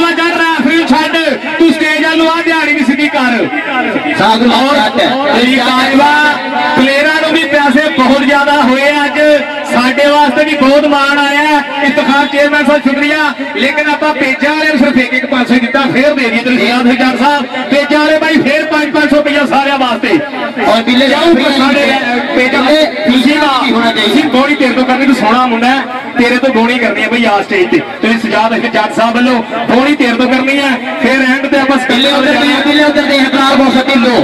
ਸਾਧਲਾ ਜੱਟ ਰੈਫਰੀ ਛੱਡ ਤੂੰ ਸਟੇਜ ਵੱਲ ਆ ਦਿਹਾੜੀ ਵੀ ਸਿੱਧੀ ਕਰ ਸਾਧੂ ਔਰ ਜੱਟ ਤੇਰੀ ਕਾਇਵਾ ਪਲੇਅਰਾਂ ਨੂੰ ਵੀ ਪੈਸੇ ਬਹੁਤ ਜ਼ਿਆਦਾ ਹੋਏ ਅੱਜ ਸਾਡੇ ਸਾਡੇ ਵਾਸਤੇ ਵੀ ਬਹੁਤ ਮਾਣ ਆਇਆ ਹੈ। ਇਫਤਖਾਰ ਚੇਅਰਮੈਨ ਸਾਹਿਬ ਸ਼ੁਕਰੀਆ ਲੇਕਿਨ ਆਪਾਂ ਪੇਜਾਂ ਵਾਲੇ ਨੂੰ ਸਿਰਫ ਇੱਕ ਇੱਕ 500 ਦਿੱਤਾ ਫੇਰ ਦੇ ਦਈਏ ਤੁਸੀਂ ਯਾਦ ਹਜ਼ਾਰ ਸਾਹਿਬ ਪੇਜਾਂ ਵਾਲੇ ਬਾਈ ਫੇਰ 5-500 ਰੁਪਇਆ ਸਾਰਿਆਂ ਵਾਸਤੇ ਔਰ ਬਿੱਲੇ ਜਾਓ ਪਰ ਸਾਡੇ ਪੇਜਾਂ ਵਾਲੇ ਤੁਸੀਂ ਨਾ ਕੀ ਹੋਣਾ ਚਾਹੀਦਾ ਤੁਸੀਂ ਗੋਣੀ ਤੇਰੇ ਤੋਂ ਕਰਨੀ ਤੂੰ ਸੋਹਣਾ ਮੁੰਡਾ ਹੈ, ਤੇਰੇ ਤੋਂ ਗੋਣੀ ਕਰਨੀ ਹੈ ਬਈ ਆ ਸਟੇਜ ਤੇ ਤੁਸੀਂ ਸਜਾਦ ਹੈ ਜੱਜ ਸਾਹਿਬ ਵੱਲੋਂ ਗੋਣੀ ਤੇਰੇ ਤੋਂ ਕਰਨੀ ਹੈ ਫਿਰ ਐਂਡ ਤੇ ਆਪਾਂ ਬਿੱਲੇ ਉਧਰ ਦੇ ਬਿੱਲੇ ਉਧਰ ਦੇ ਹਕਰਾਰ ਬੋ ਸਕਿਲੋ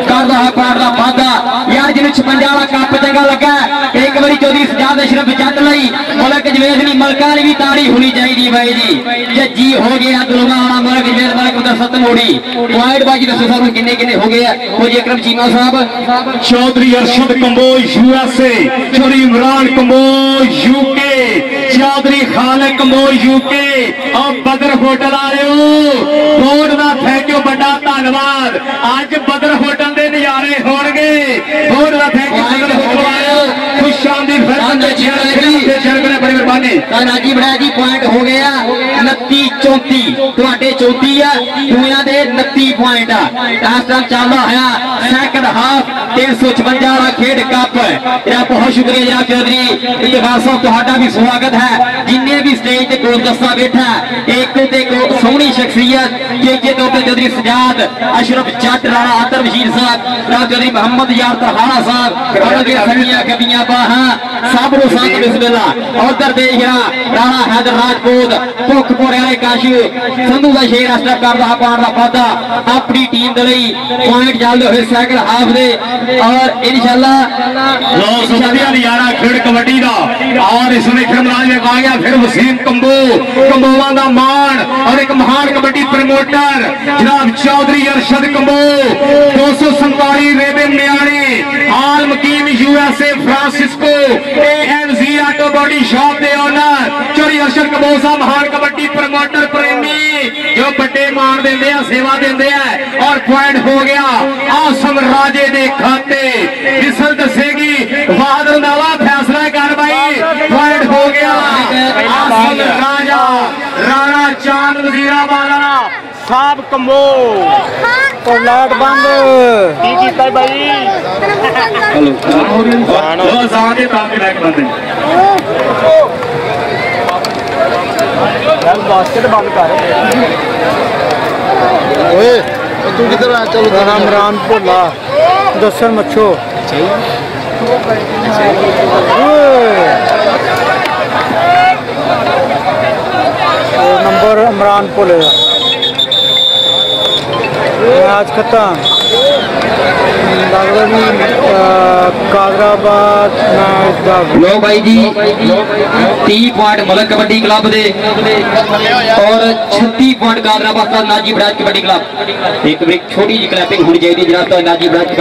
ਕਰਦਾ ਹੈ ਪਾਰ ਦਾ ਵਾਦਾ ਯਾਰ ਜਿਹਨੂੰ 56 ਵਾਲਾ ਕੱਪ ਚੰਗਾ ਲੱਗਾ ਹੈ। ਇੱਕ ਵਾਰੀ ਚੌਧਰੀ ਸਜਾਦ ਅਸ਼ਰਫ ਜੱਟ ਲਈ ਮੁਲਕ ਜਵੇਦ ਨਹੀਂ ਮਲਕਾਂ ਲਈ ਵੀ ਤਾੜੀ ਹੋਣੀ ਚਾਹੀਦੀ ਬਾਈ ਜੀ ਜੇ ਜੀ ਹੋ ਗਿਆ ਦੁਲਗਾ ਵਾਲਾ ਮੁਲਕ ਜਵੇਦ ਮਲਕ ਉਧਰ ਸਤ ਮੋੜੀ ਪੁਆਇੰਟ ਬਾਜੀ ਦੱਸੋ ਸਾਨੂੰ ਕਿੰਨੇ ਕਿੰਨੇ ਹੋ ਗਏ ਆ ਹੋ ਜੀ ਅਕਰਮ ਚੀਮਾ ਸਾਹਿਬ Chaudhary Arshad Kambo USA Chaudhary Imran Kambo UK Chaudhary Khalid Kambo UK और बदर होटल आ रहे हो बोर्ड का थैंक यू बड़ा धन्यवाद। अज बदर होटल के नजारे हो गए बोर्ड का थैंक यू बदर होटल आयो। ਰਾਜੀ ਬੜਾ ਜੀ ਪੁਆਇੰਟ ਹੋ ਗਿਆ 29 34 ਤੁਹਾਡੇ 34 ਆ ਦੁਨੀਆ ਦੇ 29 ਪੁਆਇੰਟ ਆ ਇਸ ਟਾਈਮ ਚੱਲਦਾ ਹੋਇਆ ਸੈਕੰਡ ਹਾਫ 356 ਵਾਲਾ ਖੇਡ ਕੱਪ ਇਹਦਾ ਬਹੁਤ ਸ਼ੁਕਰੀਆ ਜਨਾਬ ਚੌਧਰੀ ਇਤਿਹਾਸ ਸਾਹਿਬ ਤੁਹਾਡਾ ਵੀ ਸਵਾਗਤ ਹੈ ਜਿੰਨੇ ਵੀ ਸਟੇਜ ਤੇ ਗੁਲਦਸਤਾ ਬੈਠਾ ਇੱਕ ਤੇ ਇੱਕ ਸੋਹਣੀ ਸ਼ਖਸੀਅਤ ਕੇ ਕੇ ਤੋਂ ਤੇ ਚੌਧਰੀ ਸਜਾਦ ਅਸ਼ਰਫ ਜੱਟ ਰਾਣਾ ਆਤਰ ਵਜ਼ੀਰ ਸਾਹਿਬ ਰਾਜ ਚੌਧਰੀ ਮੁਹੰਮਦ ਯਾਰ ਤਰਹਾਣਾ ਸਾਹਿਬ ਉਹਨਾਂ ਦੇ ਸੰਗੀਆਂ ਕਬੀਆਂ ਬਾਹਾਂ ਸਭ ਨੂੰ ਸੰਤ ਬਿਸਮਿਲ੍ਲਾ ਉਧਰ ਦੇ ਹੀਰਾ ਰਾਣਾ ਹੈਦਰ ਰਾਜਪੂਤ ਭੁੱਖ ਪੋਰੇ ਵਾਲੇ ਕਾਸ਼ੀ ਸੰਧੂ ਦਾ ਸ਼ੇਰ ਅਸਟਰ ਕਰਦਾ ਪਾਣ ਦਾ ਵਾਦਾ ਆਪਣੀ ਟੀਮ ਦੇ ਲਈ ਪੁਆਇੰਟ ਚੱਲਦੇ ਹੋਏ ਸੈਕੰਡ ਹਾਫ ਦੇ ਔਰ ਇਨਸ਼ਾਅੱਲਾ ਲੋ ਸੁਪਰੀਆ ਨਜ਼ਾਰਾ ਖੇਡ ਕਬੱਡੀ ਦਾ ਔਰ ਇਸ ਨੇ ਫਿਰ ਮਨਾਜ ਵਿੱਚ ਆ ਗਿਆ ਫਿਰ ਵਸੀਮ ਕੰਬੋ ਕੰਬੋਵਾਂ ਦਾ ਮਾਣ ਔਰ ਇੱਕ ਮਹਾਨ ਕਬੱਡੀ ਪ੍ਰਮੋਟਰ ਜਨਾਬ ਚੌਧਰੀ ਅਰਸ਼ਦ ਕੰਬੋ 247 ਰੇਬੇ ਮਿਆਣੀ ਹਾਲ ਮਕੀਮ USA Francisco ਏਐਨਜ਼ੀ auto body shop ਦੇ ਓਨਰ ਚੌਧਰੀ ਅਰਸ਼ਦ ਕੰਬੋ ਸਾਹਿਬ ਮਹਾਨ ਕਬੱਡੀ ਪ੍ਰਮੋਟਰ ਪ੍ਰੇਮੀ ਜੋ ਵੱਡੇ ਮਾਣ ਦਿੰਦੇ ਆ ਸੇਵਾ ਦਿੰਦੇ ਆ ਔਰ ਪੁਆਇੰਟ ਹੋ ਗਿਆ ਆਸਮ ਰਾਜੇ ਦੇ ਖਾਤੇ ਵਿਸਲ ਦੱਸੇਗੀ ਬਹਾਦਰ ਨਾਲਾ ਫੈਸਲਾ ਕਰ ਬਾਈ ਪੁਆਇੰਟ ਹੋ ਗਿਆ ਆਸਮ ਰਾਜਾ ਰਾਣਾ ਚਾਂਦ ਵਜ਼ੀਰਾ साहब कमो। और बंद। की कीता भाई। हेलो बंद। यार बास्केट बंद कर। ओए तो तू किधर आ? राम राम भोला। दसन मच्छो। नंबर इमरान भोले का आज खत्म। लो भाई जी तीन पॉइंट मलक कबड्डी क्लब दे। और छत्ती पॉइंट कादराबाद नाजी बराज कबड्डी क्लब। एक छोटी जी क्लैपिंग होनी चाहिए जनाब तो नाजी बराज